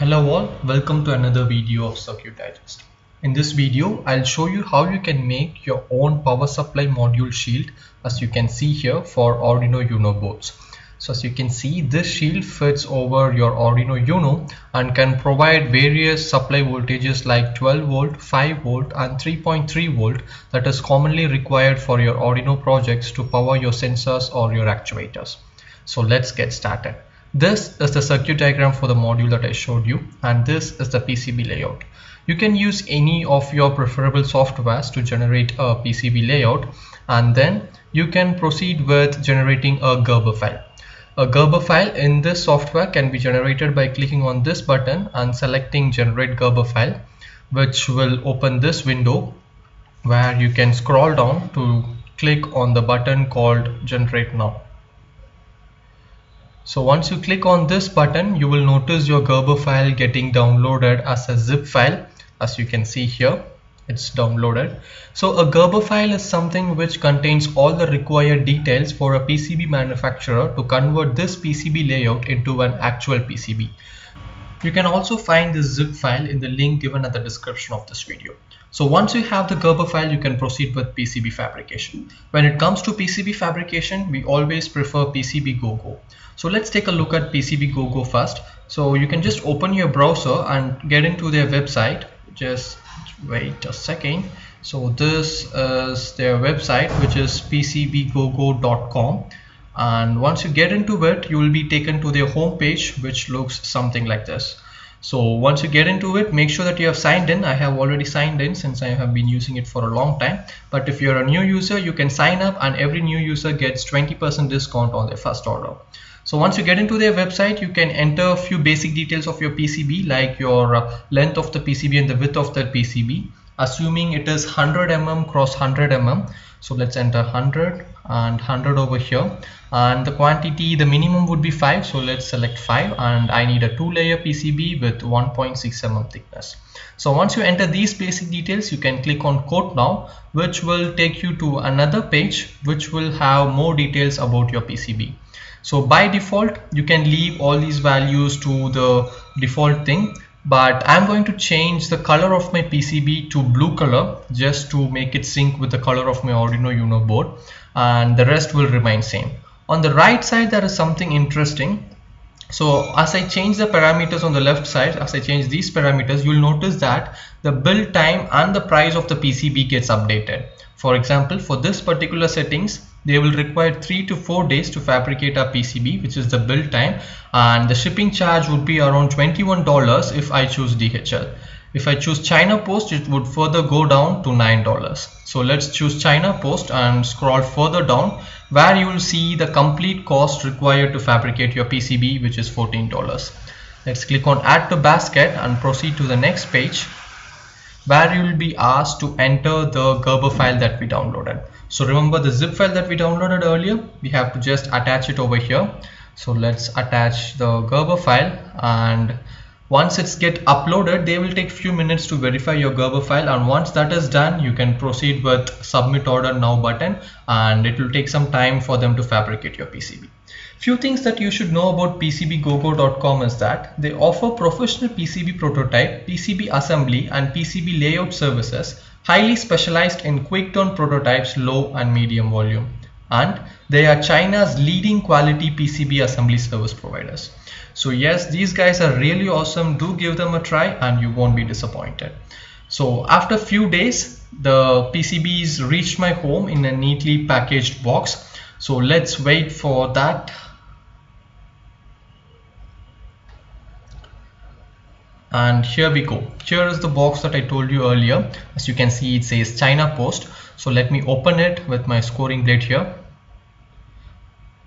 Hello all, welcome to another video of Circuit Digest. In this video, I'll show you how you can make your own power supply module shield as you can see here for Arduino Uno boards. So as you can see, this shield fits over your Arduino Uno and can provide various supply voltages like 12 volt, 5 volt and 3.3 volt that is commonly required for your Arduino projects to power your sensors or your actuators. So let's get started. This is the circuit diagram for the module that I showed you and this is the PCB layout. You can use any of your preferable softwares to generate a PCB layout and then you can proceed with generating a Gerber file. A Gerber file in this software can be generated by clicking on this button and selecting generate Gerber file which will open this window where you can scroll down to click on the button called generate now. So once you click on this button, you will notice your Gerber file getting downloaded as a zip file. As you can see here, it's downloaded. So a Gerber file is something which contains all the required details for a PCB manufacturer to convert this PCB layout into an actual PCB. You can also find this zip file in the link given at the description of this video. So once you have the Gerber file, you can proceed with PCB fabrication. When it comes to PCB fabrication, we always prefer PCB GoGo. So let's take a look at PCB GoGo first. So you can just open your browser and get into their website. Just wait a second. So this is their website, which is pcbgogo.com. And once you get into it, you will be taken to their homepage, which looks something like this. So once you get into it, make sure that you have signed in. I have already signed in since I have been using it for a long time. But if you're a new user, you can sign up and every new user gets 20% discount on their first order. So once you get into their website, you can enter a few basic details of your PCB like your uh, length of the PCB and the width of the PCB. Assuming it is 100 mm cross 100 mm. So let's enter 100 and 100 over here. And the quantity the minimum would be 5 so let's select 5 and I need a two layer PCB with 1.6 mm thickness. So once you enter these basic details you can click on quote now which will take you to another page which will have more details about your PCB so by default you can leave all these values to the default thing but I'm going to change the color of my PCB to blue color just to make it sync with the color of my Arduino Uno board and the rest will remain same. On the right side there is something interesting. So as I change the parameters on the left side as I change these parameters you'll notice that the build time and the price of the PCB gets updated. For example for this particular settings they will require three to four days to fabricate a PCB which is the build time. And the shipping charge would be around $21 if I choose DHL if I choose China Post it would further go down to $9 so let's choose China Post and scroll further down where you will see the complete cost required to fabricate your PCB which is $14 let's click on add to basket and proceed to the next page where you will be asked to enter the Gerber file that we downloaded so remember the zip file that we downloaded earlier? We have to just attach it over here. So let's attach the Gerber file and once it's get uploaded they will take few minutes to verify your Gerber file. And once that is done you can proceed with submit order now button and it will take some time for them to fabricate your PCB. Few things that you should know about PCBGoGo.com is that they offer professional PCB prototype, PCB assembly and PCB layout services highly specialized in quick turn prototypes low and medium volume and they are China's leading quality PCB assembly service providers. So yes, these guys are really awesome. Do give them a try and you won't be disappointed. So after a few days, the PCBs reached my home in a neatly packaged box. So let's wait for that. And here we go. Here is the box that I told you earlier. As you can see, it says China Post. So let me open it with my scoring blade here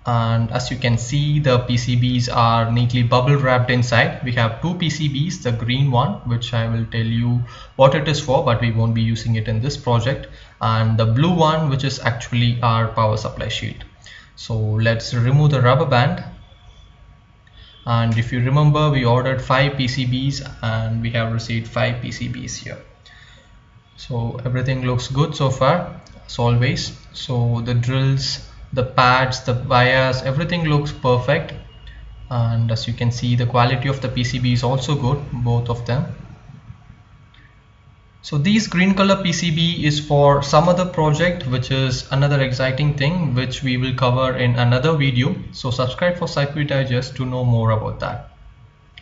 and as you can see the PCBs are neatly bubble wrapped inside we have two PCBs the green one which I will tell you what it is for but we won't be using it in this project and the blue one which is actually our power supply shield so let's remove the rubber band and if you remember we ordered five PCBs and we have received five PCBs here. So everything looks good so far as always. So the drills the pads the wires everything looks perfect. And as you can see the quality of the PCB is also good both of them so these green color PCB is for some other project which is another exciting thing which we will cover in another video so subscribe for Circuit Digest to know more about that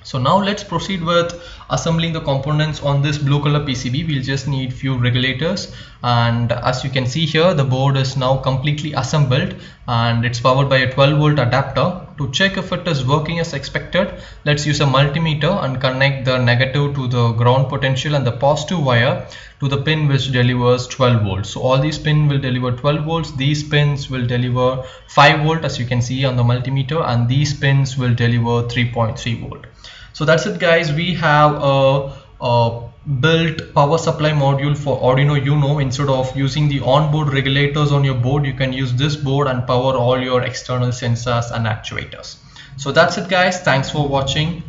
so now let's proceed with assembling the components on this blue color PCB. We'll just need few regulators and as you can see here the board is now completely assembled and it's powered by a 12 volt adapter. To check if it is working as expected, let's use a multimeter and connect the negative to the ground potential and the positive wire to the pin which delivers 12 volts. So all these pins will deliver 12 volts. These pins will deliver 5 volt as you can see on the multimeter and these pins will deliver 3.3 volt so that's it guys we have a, a built power supply module for Arduino Uno instead of using the onboard regulators on your board you can use this board and power all your external sensors and actuators. So that's it guys. Thanks for watching